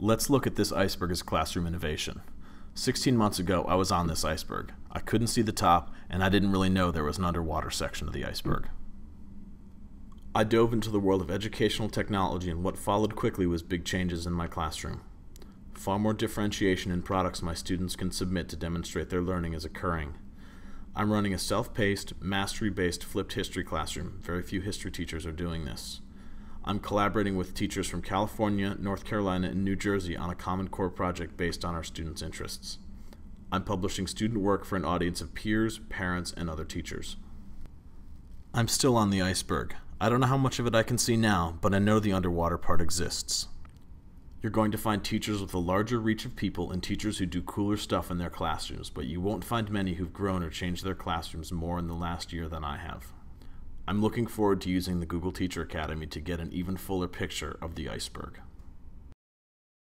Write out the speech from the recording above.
Let's look at this iceberg as classroom innovation. 16 months ago, I was on this iceberg. I couldn't see the top, and I didn't really know there was an underwater section of the iceberg. I dove into the world of educational technology, and what followed quickly was big changes in my classroom. Far more differentiation in products my students can submit to demonstrate their learning is occurring. I'm running a self paced, mastery based flipped history classroom. Very few history teachers are doing this. I'm collaborating with teachers from California, North Carolina, and New Jersey on a Common Core project based on our students' interests. I'm publishing student work for an audience of peers, parents, and other teachers. I'm still on the iceberg. I don't know how much of it I can see now, but I know the underwater part exists. You're going to find teachers with a larger reach of people and teachers who do cooler stuff in their classrooms, but you won't find many who've grown or changed their classrooms more in the last year than I have. I'm looking forward to using the Google Teacher Academy to get an even fuller picture of the iceberg.